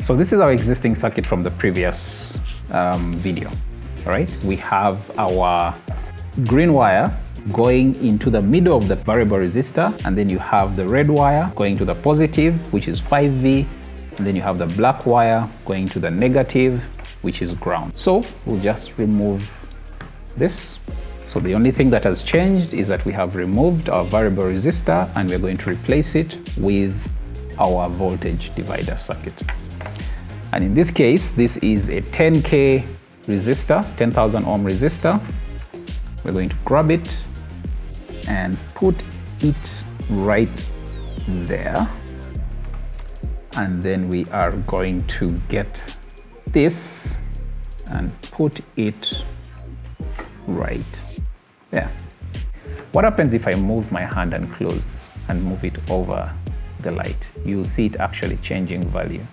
So this is our existing circuit from the previous um, video, all right? We have our green wire going into the middle of the variable resistor and then you have the red wire going to the positive which is 5V and then you have the black wire going to the negative which is ground. So we'll just remove this. So the only thing that has changed is that we have removed our variable resistor and we're going to replace it with our voltage divider circuit. And in this case, this is a 10K resistor, 10,000 ohm resistor. We're going to grab it and put it right there. And then we are going to get this and put it right there. What happens if I move my hand and close and move it over the light? You'll see it actually changing value.